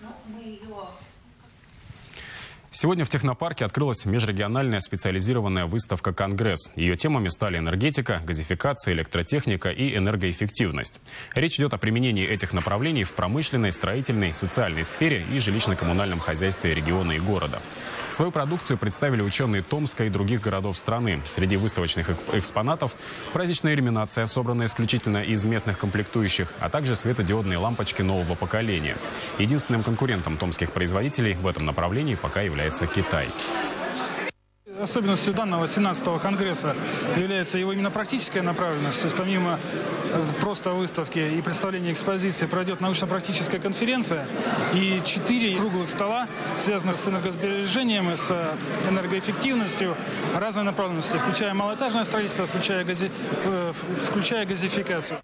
那我们又。Сегодня в технопарке открылась межрегиональная специализированная выставка «Конгресс». Ее темами стали энергетика, газификация, электротехника и энергоэффективность. Речь идет о применении этих направлений в промышленной, строительной, социальной сфере и жилищно-коммунальном хозяйстве региона и города. Свою продукцию представили ученые Томска и других городов страны. Среди выставочных эк- экспонатов праздничная иллюминация, собранная исключительно из местных комплектующих, а также светодиодные лампочки нового поколения. Единственным конкурентом томских производителей в этом направлении пока является Китай. Особенностью данного 17-го конгресса является его именно практическая направленность. То есть помимо э, просто выставки и представления экспозиции пройдет научно-практическая конференция и четыре круглых стола, связанных с энергосбережением и с э, энергоэффективностью разной направленности, включая малоэтажное строительство, включая, гази- э, включая газификацию.